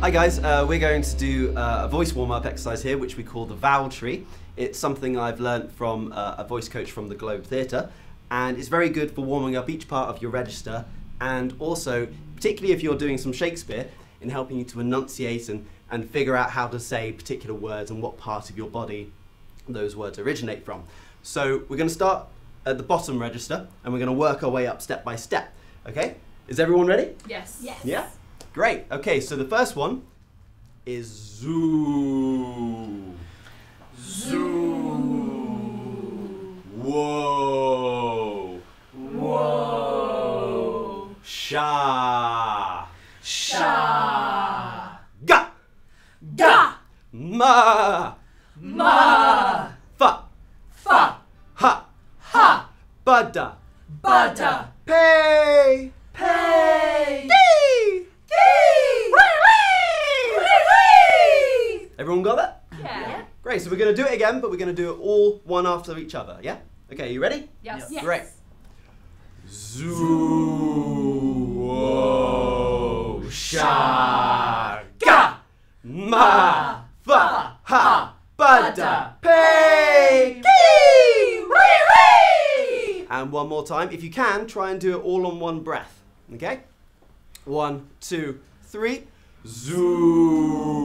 Hi guys, uh, we're going to do uh, a voice warm-up exercise here, which we call the vowel tree. It's something I've learnt from uh, a voice coach from the Globe Theatre, and it's very good for warming up each part of your register, and also, particularly if you're doing some Shakespeare, in helping you to enunciate and, and figure out how to say particular words and what part of your body those words originate from. So we're going to start at the bottom register, and we're going to work our way up step by step. Okay? Is everyone ready? Yes. Yes. Yeah? Great. Okay, so the first one is zoo. Zoo. Whoa. Whoa. Sha. Sha. Ga. Ga. Ma. Ma. Fa. Fa. Ha. Ha. Bada. Bada. Pay. Everyone got that? Yeah. Great. So we're going to do it again, but we're going to do it all one after each other. Yeah? Okay, you ready? Yes. Yes. Great. Zoo. Whoa. Sha. Ga. Ma. Fa. Ha. Bada. Pay. And one more time. If you can, try and do it all on one breath. Okay? One, two, three. Zoo.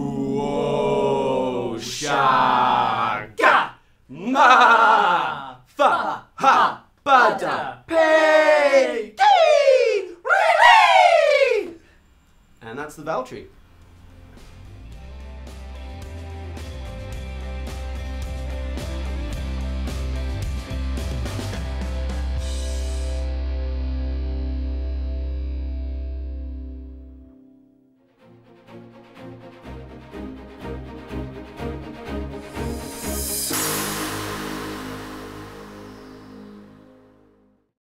Whoa. Sha. Ga. Ma. Fa. Ha. Bada. Pay. And that's the tree.